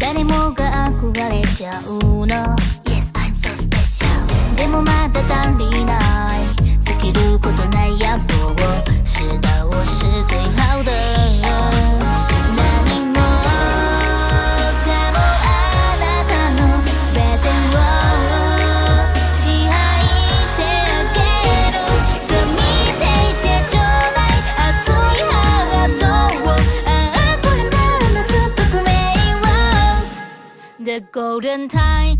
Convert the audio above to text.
誰もが憧れちゃうの。Yes I'm so special でもまだ足りない。The golden time.